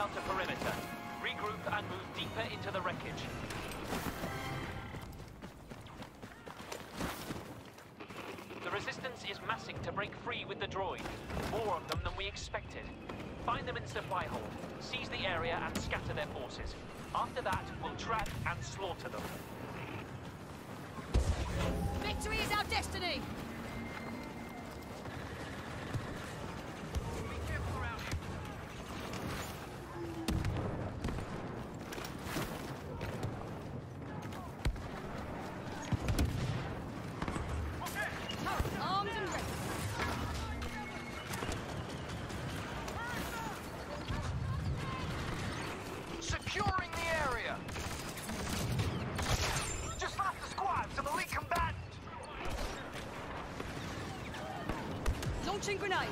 outer perimeter. Regroup and move deeper into the wreckage. The Resistance is massing to break free with the droid. More of them than we expected. Find them in supply hold, seize the area and scatter their forces. After that, we'll track and slaughter them. Victory is our destiny! Grenade.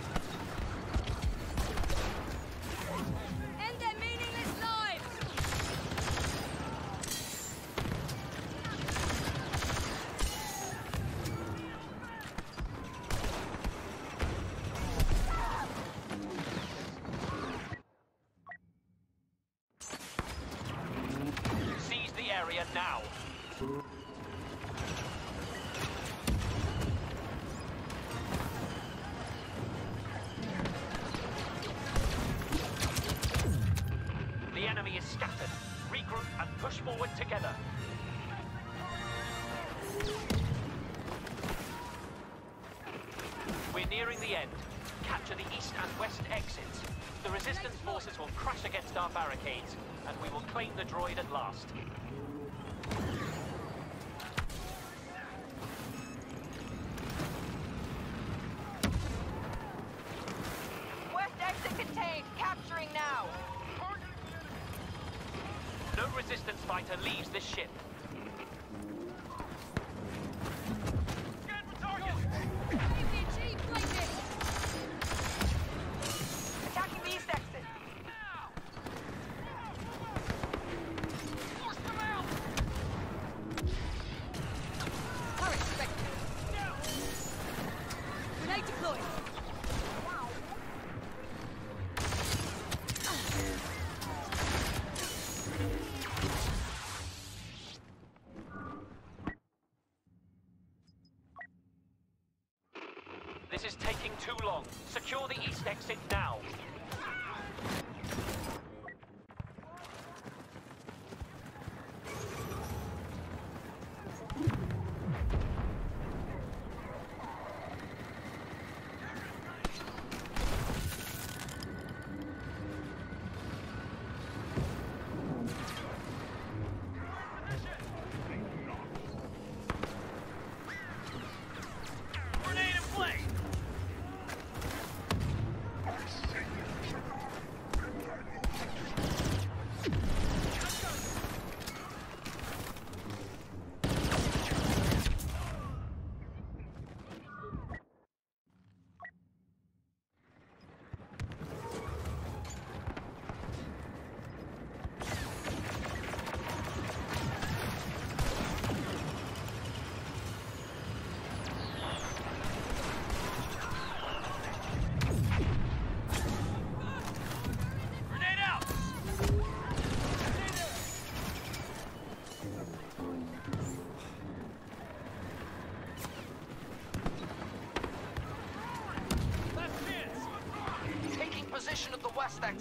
End their meaningless lives! Seize the area now. Regroup and push forward together. We're nearing the end. Capture the east and west exits. The resistance forces will crash against our barricades, and we will claim the droid at last. West exit contained. Capturing now. No resistance fighter leaves the ship. Is taking too long. Secure the east exit now.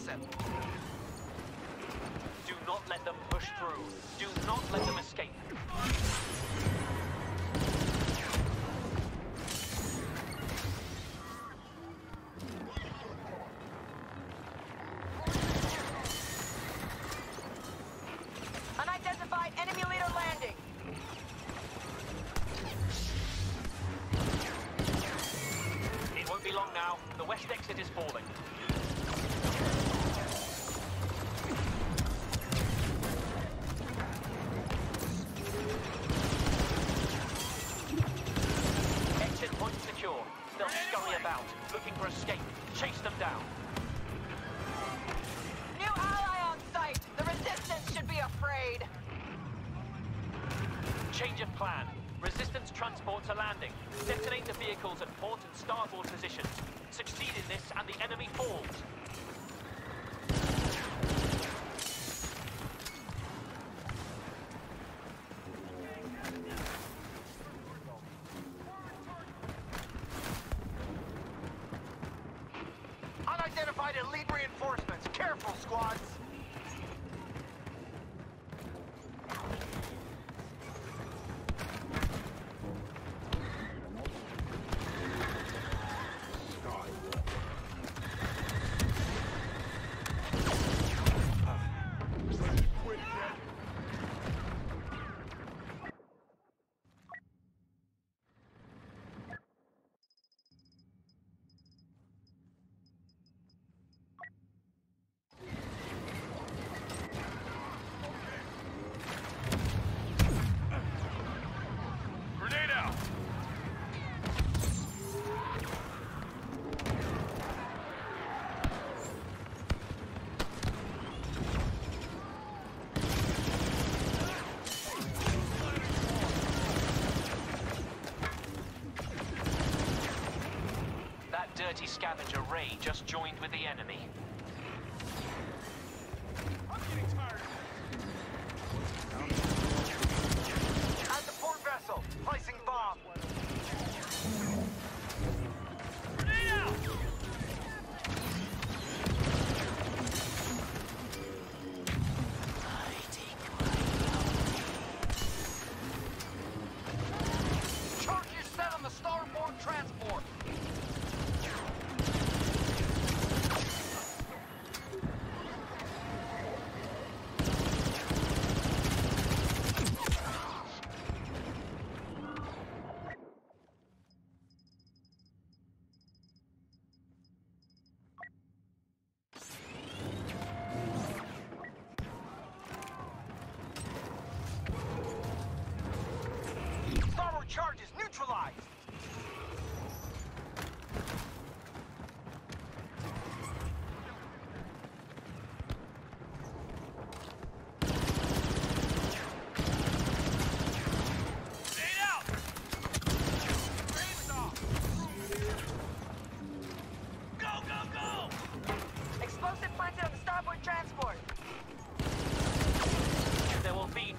Do not let them push through. Do not let them escape. Unidentified enemy leader landing. It won't be long now. The west exit is falling. For escape. Chase them down. New ally on site. The resistance should be afraid. Change of plan. Resistance transports are landing. Detonate the vehicles at port and starboard positions. Succeed in this and the enemy falls. Provide elite reinforcements. Careful, squads. Dirty scavenger Rey just joined with the enemy.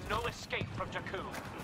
No escape from Jakku.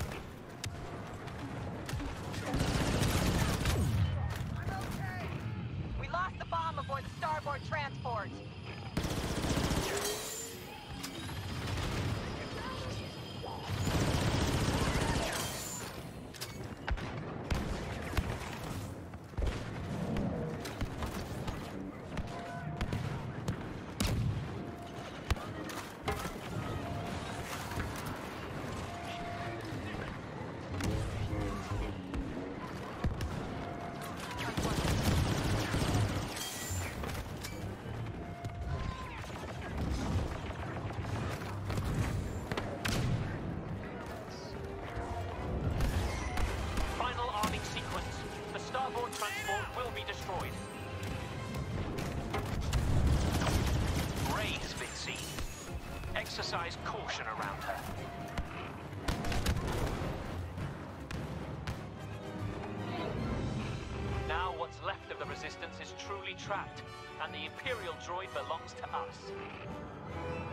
Destroyed. Rey has been seen. Exercise caution around her. Now what's left of the Resistance is truly trapped, and the Imperial droid belongs to us.